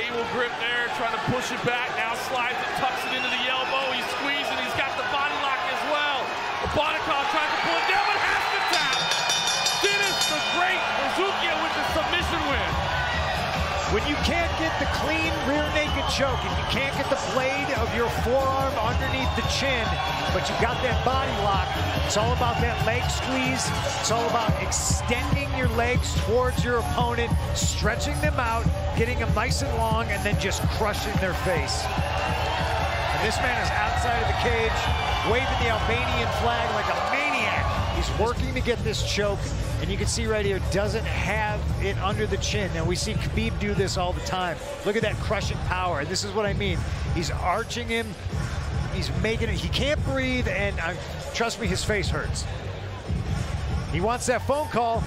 manual grip there, trying to push it back. Now slides it, tucks it into the elbow. He's squeezing. He's got the body lock as well. Bonakov trying to pull it down, but has to tap. Dennis the Great Buzukja with the submission win. When you can't get the clean rear naked choke, and you can't get the blade of your forearm underneath the chin, but you got that body lock, it's all about that leg squeeze. It's all about extending your legs towards your opponent, stretching them out, getting them nice and long, and then just crushing their face. And this man is outside of the cage, waving the Albanian flag like a maniac. He's working to get this choke, and you can see right here, doesn't have it under the chin. Now, we see Khabib do this all the time. Look at that crushing power. And this is what I mean. He's arching him. He's making it. He can't breathe, and uh, trust me, his face hurts. He wants that phone call.